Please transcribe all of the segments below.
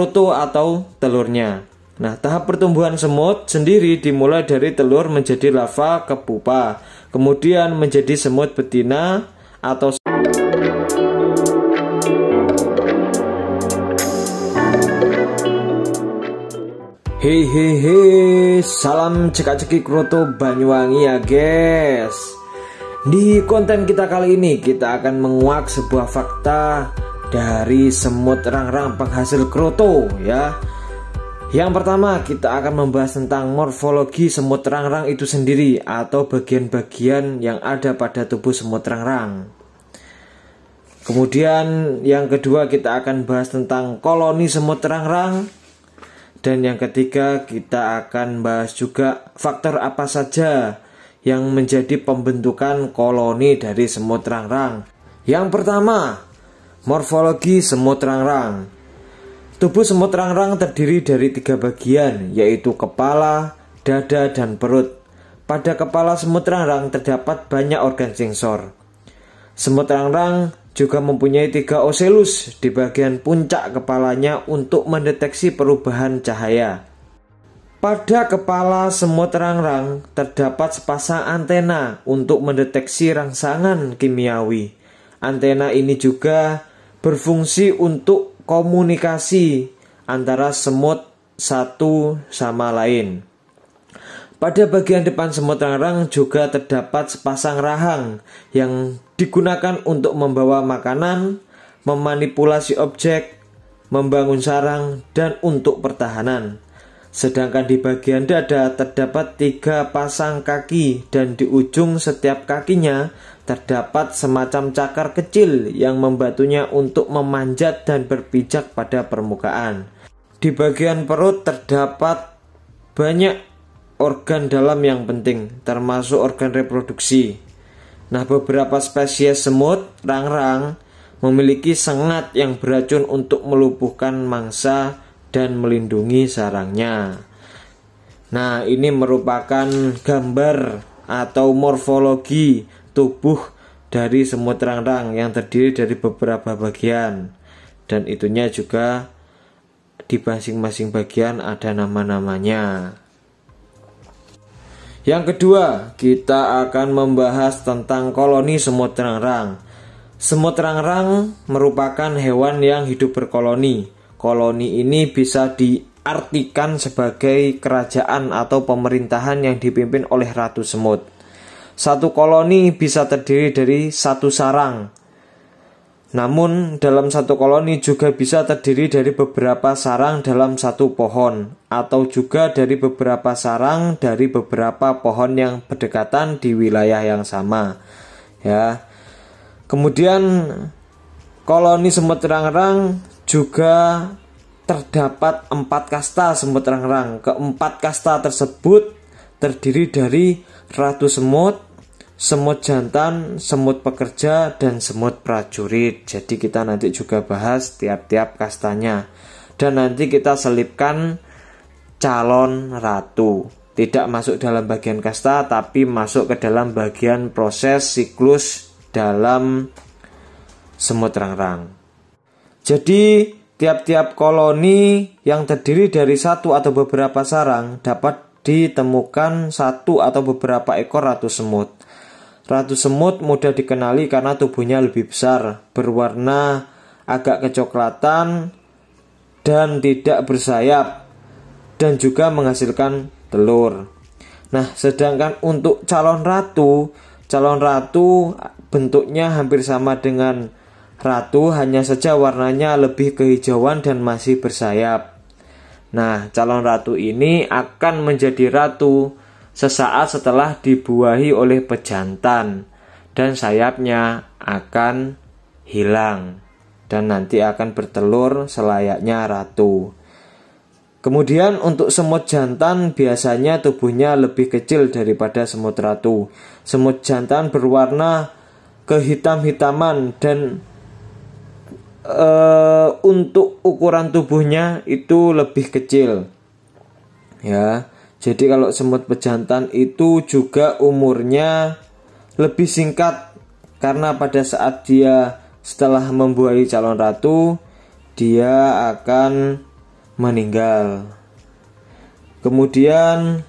kroto atau telurnya. Nah, tahap pertumbuhan semut sendiri dimulai dari telur menjadi larva ke pupa, kemudian menjadi semut betina atau hei, salam cekak-cekik kroto Banyuwangi ya guys Di konten kita kali ini kita akan menguak sebuah fakta dari semut rang-rang penghasil kroto ya. Yang pertama kita akan membahas tentang morfologi semut rang-rang itu sendiri Atau bagian-bagian yang ada pada tubuh semut rang-rang. Kemudian yang kedua kita akan bahas tentang koloni semut rang-rang. Dan yang ketiga, kita akan bahas juga faktor apa saja yang menjadi pembentukan koloni dari semut rang-rang. Yang pertama, morfologi semut rang-rang. Tubuh semut rang-rang terdiri dari tiga bagian, yaitu kepala, dada, dan perut. Pada kepala semut rang-rang terdapat banyak organ sensor. Semut rang-rang juga mempunyai tiga oselus di bagian puncak kepalanya untuk mendeteksi perubahan cahaya. Pada kepala semut rang-rang terdapat sepasang antena untuk mendeteksi rangsangan kimiawi. Antena ini juga berfungsi untuk komunikasi antara semut satu sama lain. Pada bagian depan semut rang-rang juga terdapat sepasang rahang yang digunakan untuk membawa makanan, memanipulasi objek, membangun sarang, dan untuk pertahanan. Sedangkan di bagian dada terdapat tiga pasang kaki dan di ujung setiap kakinya terdapat semacam cakar kecil yang membantunya untuk memanjat dan berpijak pada permukaan. Di bagian perut terdapat banyak organ dalam yang penting, termasuk organ reproduksi. Nah, beberapa spesies semut rang-rang memiliki sengat yang beracun untuk melumpuhkan mangsa dan melindungi sarangnya. Nah, ini merupakan gambar atau morfologi tubuh dari semut rang-rang yang terdiri dari beberapa bagian. Dan itunya juga di masing-masing bagian ada nama-namanya. Yang kedua, kita akan membahas tentang koloni semut rang-rang. Semut rang-rang merupakan hewan yang hidup berkoloni. Koloni ini bisa diartikan sebagai kerajaan atau pemerintahan yang dipimpin oleh ratu semut. Satu koloni bisa terdiri dari satu sarang, namun, dalam satu koloni juga bisa terdiri dari beberapa sarang dalam satu pohon, atau juga dari beberapa sarang dari beberapa pohon yang berdekatan di wilayah yang sama. Ya, kemudian koloni semut rang-rang juga terdapat empat kasta semut rang-rang. Keempat kasta tersebut terdiri dari ratu semut, semut jantan, semut pekerja, dan semut prajurit. Jadi kita nanti juga bahas tiap-tiap kastanya. Dan nanti kita selipkan calon ratu. Tidak masuk dalam bagian kasta, tapi masuk ke dalam bagian proses siklus dalam semut rang-rang. Jadi tiap-tiap koloni yang terdiri dari satu atau beberapa sarang dapat ditemukan satu atau beberapa ekor ratu semut. Ratu semut mudah dikenali karena tubuhnya lebih besar, berwarna agak kecoklatan, dan tidak bersayap, dan juga menghasilkan telur. Nah, sedangkan untuk calon ratu, calon ratu bentuknya hampir sama dengan ratu, hanya saja warnanya lebih kehijauan dan masih bersayap. Nah, calon ratu ini akan menjadi ratu sesaat setelah dibuahi oleh pejantan dan sayapnya akan hilang dan nanti akan bertelur selayaknya ratu. Kemudian untuk semut jantan biasanya tubuhnya lebih kecil daripada semut ratu. Semut jantan berwarna kehitam-hitaman dan e, untuk ukuran tubuhnya itu lebih kecil. Ya. Jadi kalau semut pejantan itu juga umurnya lebih singkat karena pada saat dia setelah membuahi calon ratu dia akan meninggal. Kemudian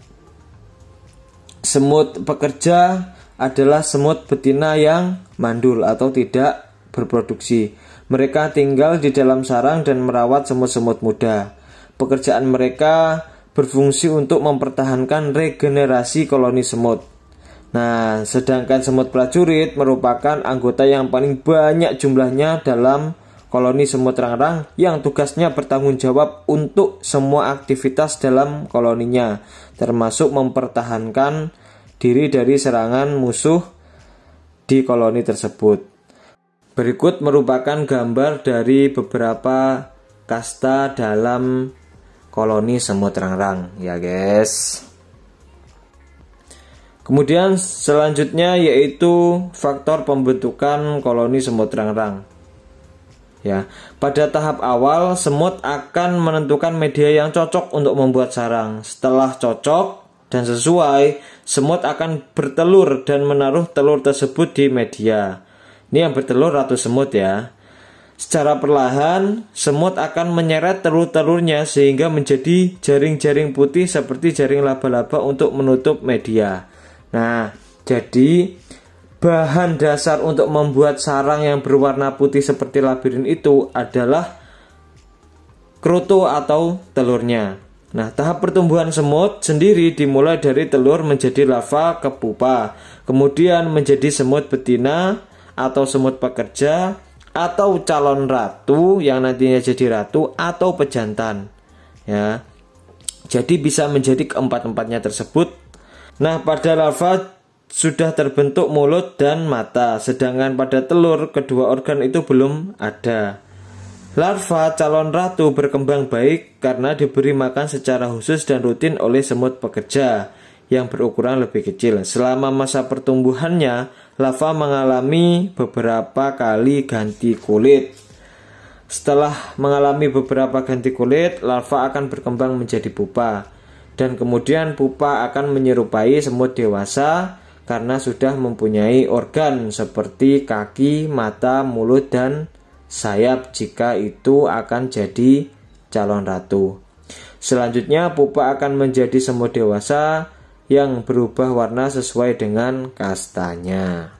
semut pekerja adalah semut betina yang mandul atau tidak berproduksi. Mereka tinggal di dalam sarang dan merawat semut-semut muda. Pekerjaan mereka berfungsi untuk mempertahankan regenerasi koloni semut. Nah, sedangkan semut prajurit merupakan anggota yang paling banyak jumlahnya dalam koloni semut rang-rang yang tugasnya bertanggung jawab untuk semua aktivitas dalam koloninya, termasuk mempertahankan diri dari serangan musuh di koloni tersebut. Berikut merupakan gambar dari beberapa kasta dalam koloni semut rang-rang ya guys. Kemudian selanjutnya yaitu faktor pembentukan koloni semut rang-rang. Ya, pada tahap awal semut akan menentukan media yang cocok untuk membuat sarang. Setelah cocok dan sesuai, semut akan bertelur dan menaruh telur tersebut di media. Ini yang bertelur ratu semut ya. Secara perlahan, semut akan menyeret telur-telurnya sehingga menjadi jaring-jaring putih seperti jaring laba-laba untuk menutup media. Nah, jadi bahan dasar untuk membuat sarang yang berwarna putih seperti labirin itu adalah kroto atau telurnya. Nah, tahap pertumbuhan semut sendiri dimulai dari telur menjadi lava ke pupa, kemudian menjadi semut betina atau semut pekerja atau calon ratu yang nantinya jadi ratu atau pejantan. Ya. Jadi bisa menjadi keempat-empatnya tersebut Nah, pada larva sudah terbentuk mulut dan mata, sedangkan pada telur kedua organ itu belum ada. Larva calon ratu berkembang baik karena diberi makan secara khusus dan rutin oleh semut pekerja yang berukuran lebih kecil. Selama masa pertumbuhannya, larva mengalami beberapa kali ganti kulit. Setelah mengalami beberapa ganti kulit, larva akan berkembang menjadi pupa dan kemudian pupa akan menyerupai semut dewasa karena sudah mempunyai organ seperti kaki, mata, mulut, dan sayap jika itu akan jadi calon ratu. Selanjutnya pupa akan menjadi semut dewasa yang berubah warna sesuai dengan kastanya.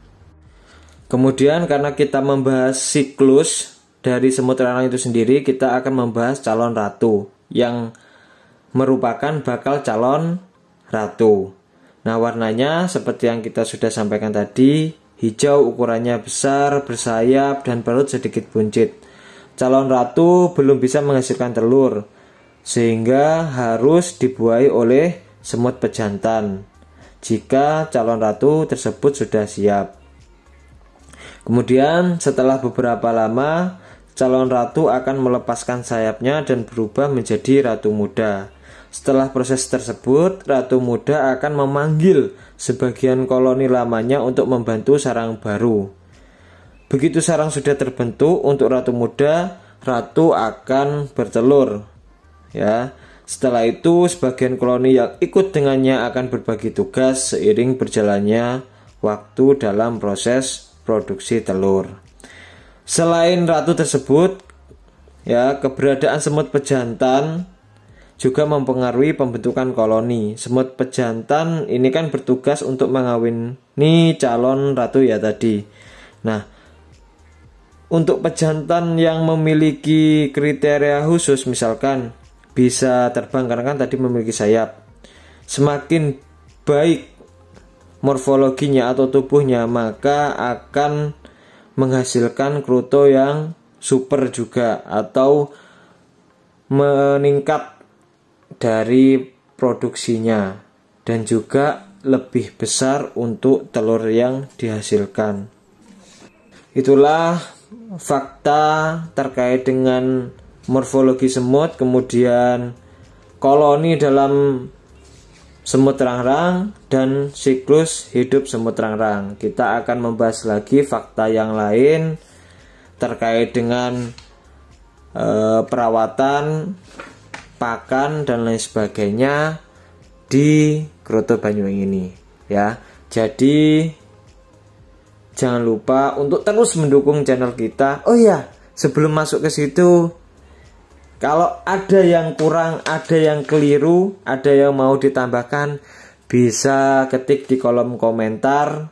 Kemudian karena kita membahas siklus dari semut ranang itu sendiri, kita akan membahas calon ratu yang merupakan bakal calon ratu. Nah, warnanya seperti yang kita sudah sampaikan tadi, hijau ukurannya besar, bersayap, dan perut sedikit buncit. Calon ratu belum bisa menghasilkan telur, sehingga harus dibuai oleh semut pejantan jika calon ratu tersebut sudah siap. Kemudian, setelah beberapa lama, calon ratu akan melepaskan sayapnya dan berubah menjadi ratu muda. Setelah proses tersebut, Ratu Muda akan memanggil sebagian koloni lamanya untuk membantu sarang baru. Begitu sarang sudah terbentuk untuk Ratu Muda, Ratu akan bertelur. Ya. Setelah itu, sebagian koloni yang ikut dengannya akan berbagi tugas seiring berjalannya waktu dalam proses produksi telur. Selain ratu tersebut, ya keberadaan semut pejantan juga mempengaruhi pembentukan koloni. Semut pejantan ini kan bertugas untuk mengawini calon ratu ya tadi. Nah, untuk pejantan yang memiliki kriteria khusus misalkan bisa terbang karena kan tadi memiliki sayap. Semakin baik morfologinya atau tubuhnya maka akan menghasilkan kruto yang super juga atau meningkat dari produksinya dan juga lebih besar untuk telur yang dihasilkan. Itulah fakta terkait dengan morfologi semut, kemudian koloni dalam semut rang-rang dan siklus hidup semut rang-rang. Kita akan membahas lagi fakta yang lain terkait dengan e, perawatan pakan dan lain sebagainya di Kroto Banyuwangi ini ya. Jadi jangan lupa untuk terus mendukung channel kita. Oh ya, sebelum masuk ke situ Kalau ada yang kurang, ada yang keliru, ada yang mau ditambahkan, bisa ketik di kolom komentar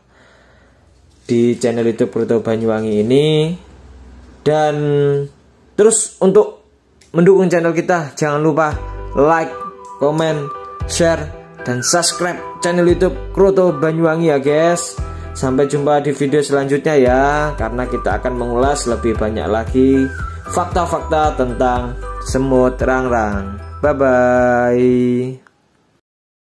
di channel YouTube Proto Banyuwangi ini. Dan terus untuk mendukung channel kita, jangan lupa like, comment, share, dan subscribe channel YouTube Kroto Banyuwangi ya guys. Sampai jumpa di video selanjutnya ya, karena kita akan mengulas lebih banyak lagi fakta-fakta tentang semut rang-rang. Bye bye.